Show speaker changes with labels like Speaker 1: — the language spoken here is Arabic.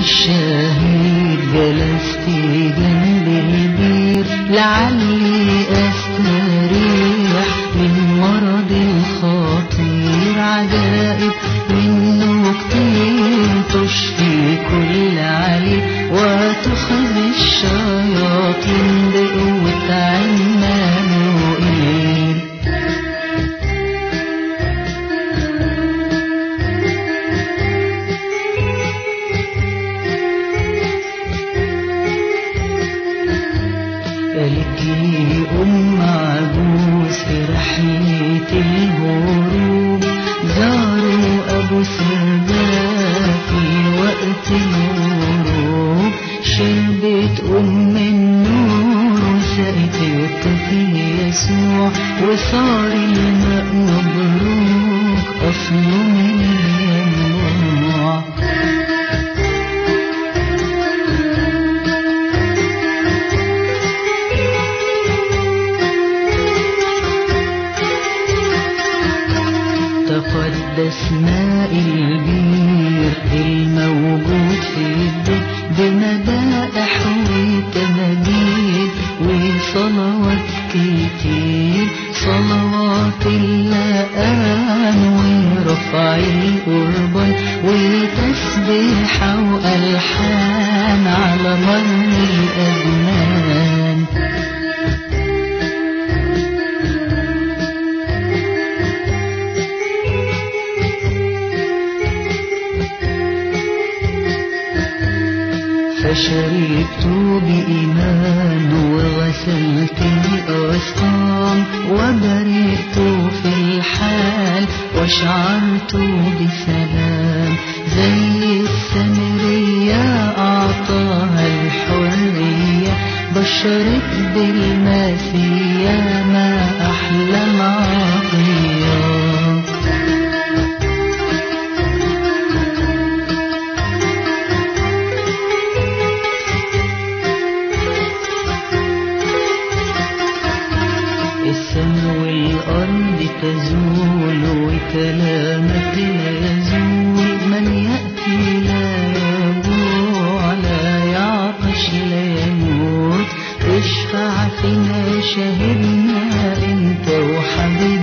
Speaker 1: الشهيد جلست جنب البير لعلي أستريح من مرض الخطير عجائب منه كتير تشفي كل علي لي أم عجوز في رحلة الهروب زاروا أبو سرداء في وقت الغروب شربت أم النور وسقت الطفل يسوع. وصار الماء مبروك. أصله تقدس ماء البير الموجود في البيت بمدائح وتمجيد وصلوات كتير صلوات اللقان ورفع القربان وتسبيحة وألحان على مر الأزمان فشربت بإيمان وغسلت الأسقام وبرئت في الحال وشعرت بسلام زي السمرية أعطاها الحرية بشرت بالمسيا تزول وكلامك لا يزول من يأتي لا يجوع لا يعطش لا يموت اشفع فينا شهدنا انت وحبيبنا